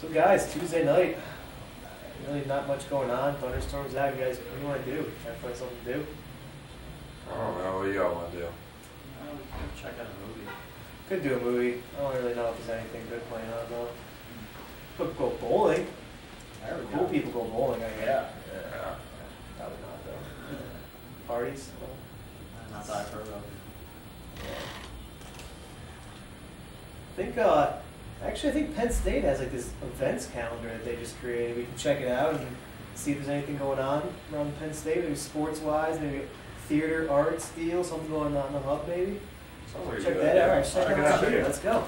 So guys, Tuesday night, really not much going on. Thunderstorms out. You guys, what do you want to do? Try to find something to do. I don't know. What do y'all want to do? We can check out a movie. Could do a movie. I don't really know if there's anything good playing on though. Could go bowling. There we Cool go. people go bowling. I guess. Yeah. Yeah. Probably not though. Parties. No. Not that I've heard of. I think. Uh, actually, I think Penn State has like this events calendar that they just created. We can check it out and see if there's anything going on around Penn State, maybe sports wise, maybe theater, arts deal, something going on in the hub, maybe. Sounds like a Check that out. All right, check it out. Let's go.